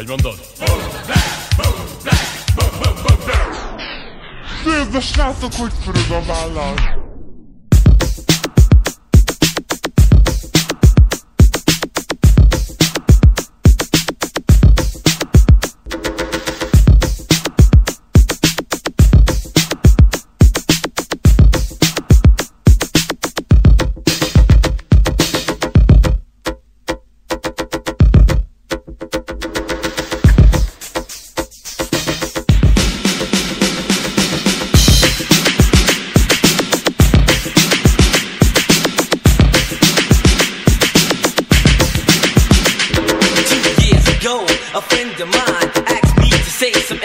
Hogy mondod? Nézd a srácok, hogy fölöd a vállal! your mind. Ask me to say some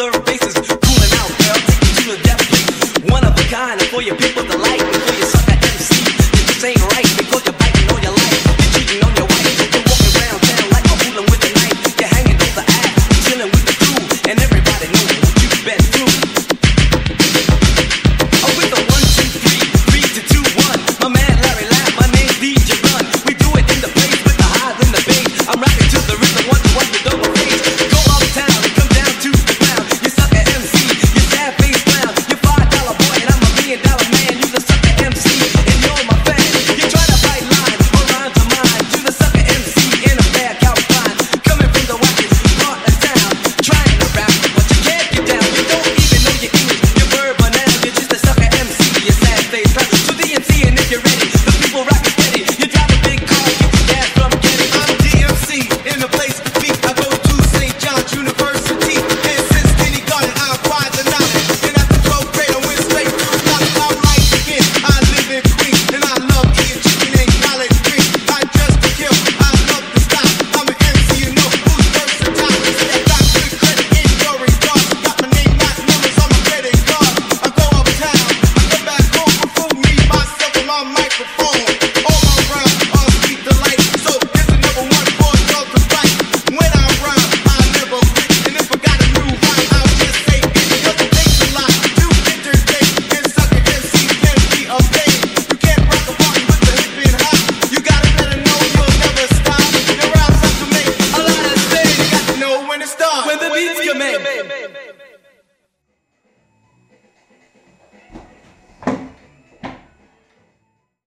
serve faces, cooling out, girl. You are definitely one of a kind, and for your people to like, and for your sucker MC, you just ain't right you biting your life, you're cheating on your wife, you're around town like a fooling with a knife, you're hanging off the ass, chilling with the crew, and everybody knows.